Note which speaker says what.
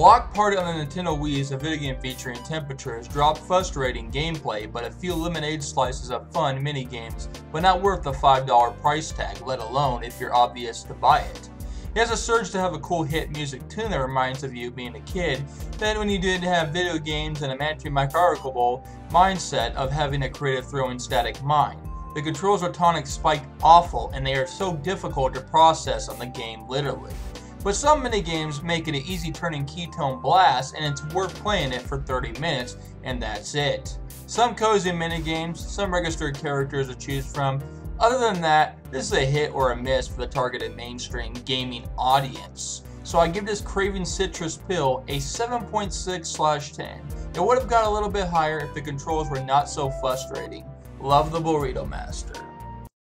Speaker 1: Block Party on the Nintendo Wii is a video game featuring temperatures, drop frustrating gameplay, but a few lemonade slices of fun mini games, but not worth the $5 price tag, let alone if you're obvious to buy it. It has a surge to have a cool hit music tune that reminds of you being a kid, then when you did have video games and a mandatory microarchable mindset of having a creative throwing static mind. The controls are tonic spiked awful and they are so difficult to process on the game literally. But some minigames make it an easy turning ketone blast and it's worth playing it for 30 minutes and that's it. Some cozy minigames, some registered characters to choose from. Other than that, this is a hit or a miss for the targeted mainstream gaming audience. So I give this Craven Citrus Pill a 7.6 slash 10. It would have got a little bit higher if the controls were not so frustrating. Love the Burrito Master.